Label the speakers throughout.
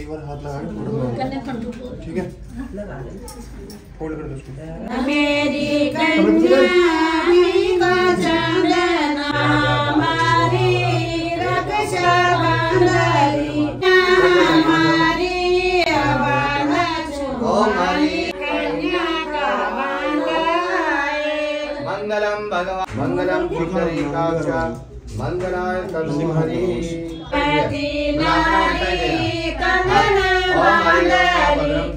Speaker 1: एक बार हाथ लगा ठीक है? होल्ड कर दो उसको।
Speaker 2: मेरी कन्या
Speaker 3: मंगलम भगवान। मंगलम मंगलाय तनु Hari.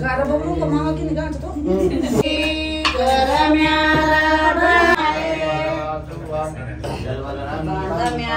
Speaker 2: Garababru kamaki niga antu. Garamya rabaya. Garamya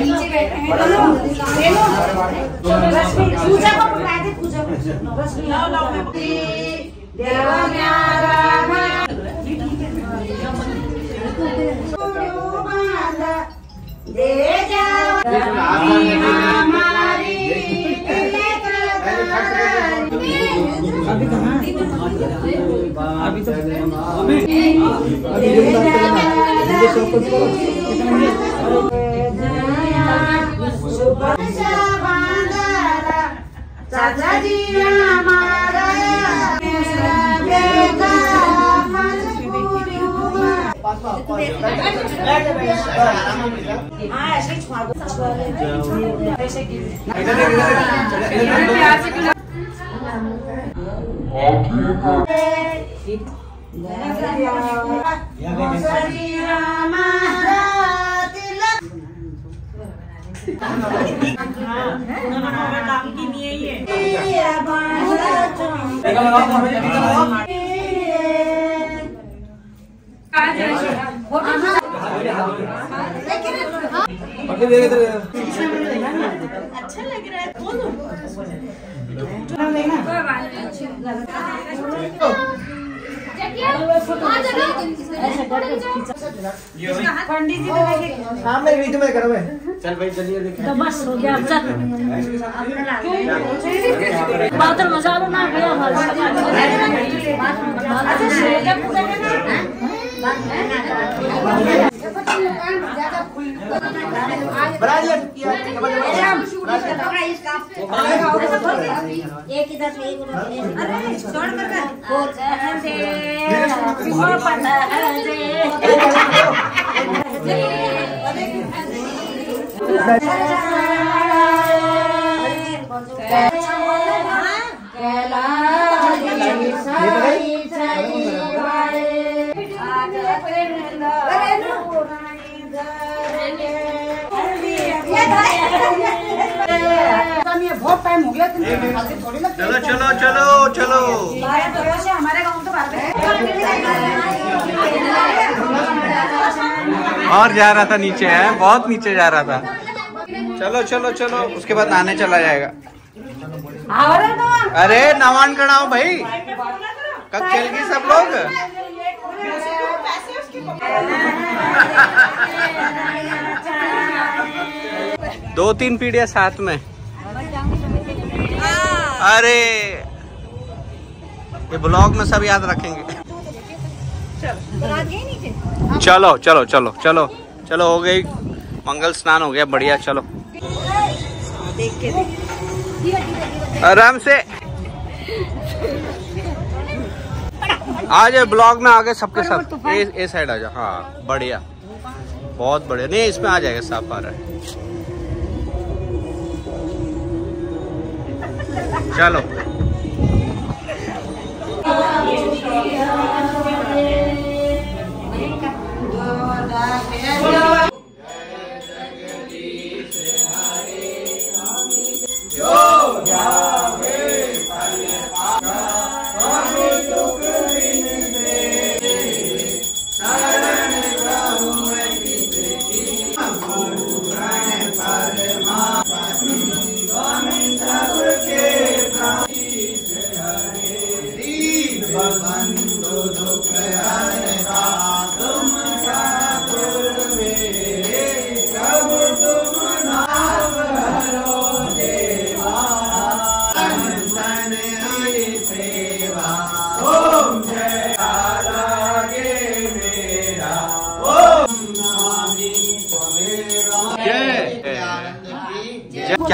Speaker 2: नीचे बैठे हैं? रश्मि पूजा को बुला दे पूजा को रश्मि लाओ लाओ मैं दे
Speaker 4: अभी कहाँ
Speaker 5: अभी तो
Speaker 2: चाचा जी हमारा बेटा हाँ ऐसे छुआ दो ऐसे अच्छा लग रहा है। पंडित जी तो
Speaker 1: हाँ मैं वीडियो में करो चल भाई चलिए जल्दी
Speaker 4: तो बस हो गया। चल। बादल मज़ा लो ना भैया
Speaker 2: अच्छा एक इधर से एक उधर अरे छोड़ कर
Speaker 4: बोल से ओ पता
Speaker 2: बहुत टाइम हो गया थोड़ी लगती
Speaker 5: चलो चलो चलो चलो।
Speaker 2: हमारे गाँव तो
Speaker 5: और जा रहा था नीचे है? बहुत नीचे जा रहा था। चलो चलो चलो उसके बाद आने चला जाएगा। अरे नवान कड़ाओ भाई। कब खेलेगी सब लोग? दो तीन पीढ़िया साथ में। अरे ये ब्लॉग में सब याद रखेंगे। चलो चलो चलो चलो चलो हो गई। मंगल स्नान हो गया बढ़िया चलो। आराम से। आज ब्लॉग में आ गए सबके साथ ए, ए साइड आ जा। हाँ बढ़िया। बहुत बढ़िया। नहीं इसमें आ जाएगा साफ़ आ रहा है। चलो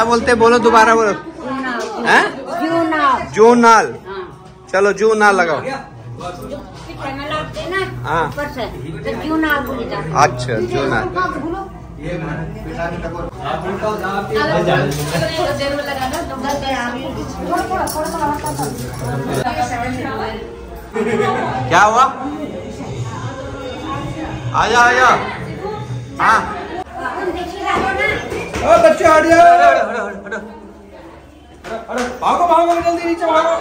Speaker 5: क्या बोलते बोलो दोबारा बोलो। हैं? जून नाल चलो जून नाल लगाओ। हाँ।
Speaker 4: जा
Speaker 5: अच्छा जून नाल क्या हुआ? आजा आजा। हाँ।
Speaker 1: बच्चे हट जाओ भागो भागो जल्दी नीचे भागो।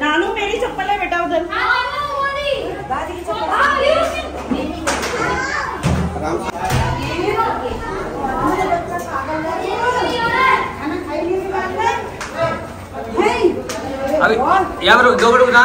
Speaker 2: नानू मेरी चप्पल है बेटा उधर।
Speaker 5: अभी यहाँ पर दो मिनट ना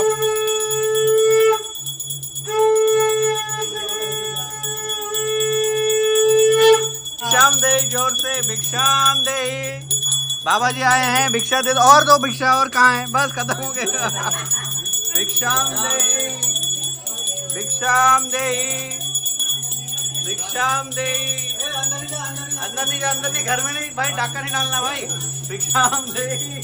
Speaker 5: दे ज़ोर से भिक्षाम दे। बाबा जी आए हैं, भिक्षा दे दो। और दो भिक्षा, और कहाँ है? बस खत्म हो गया। भिक्षाम दे। भिक्षाम दे। भिक्षाम दे। अंदर नहीं जा अंदर नहीं घर में नहीं, भाई, डाका नहीं डालना, भाई। भिक्षाम दे।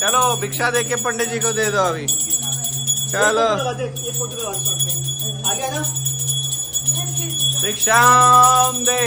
Speaker 5: चलो, भिक्षा दे के पंडित जी को दे दो अभी। चलो। भिक्षाम दे।